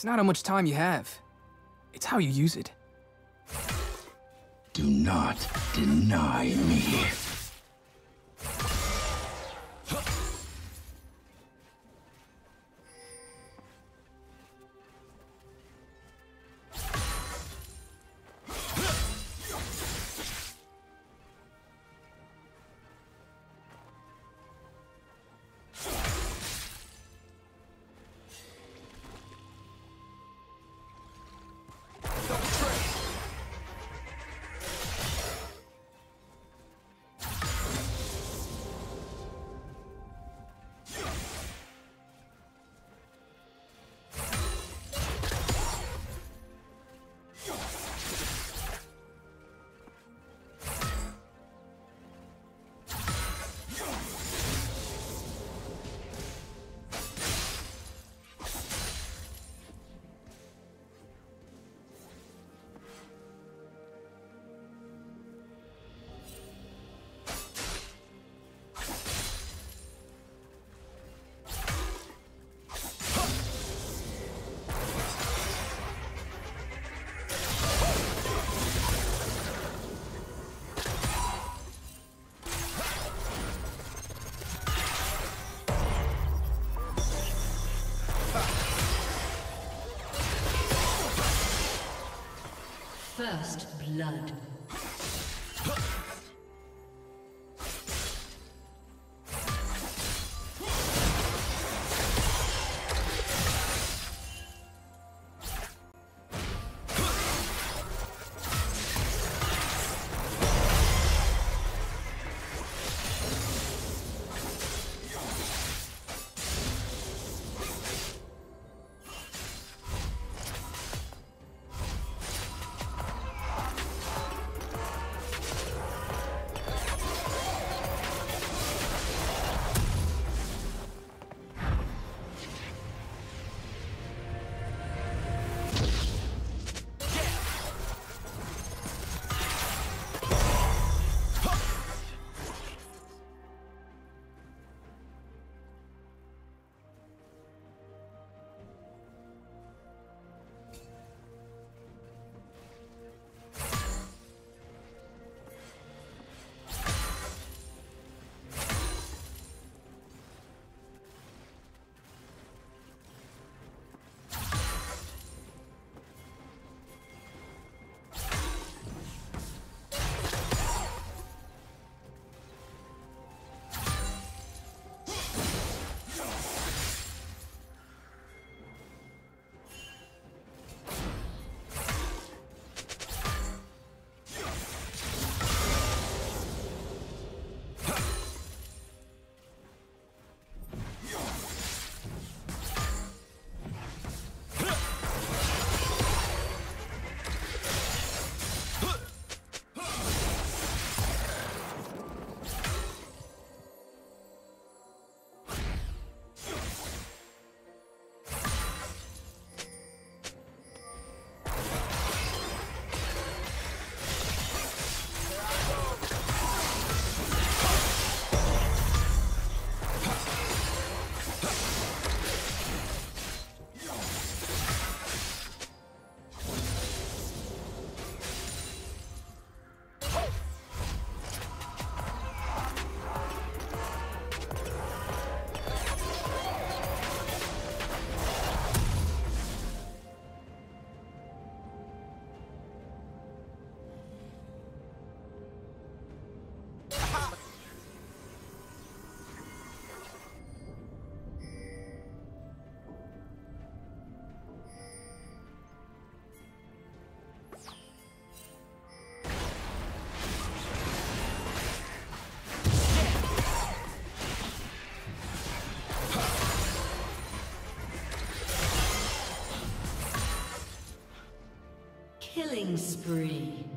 It's not how much time you have. It's how you use it. Do not deny me. Blood. Killing spree.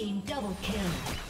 Team double kill.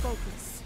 Focus.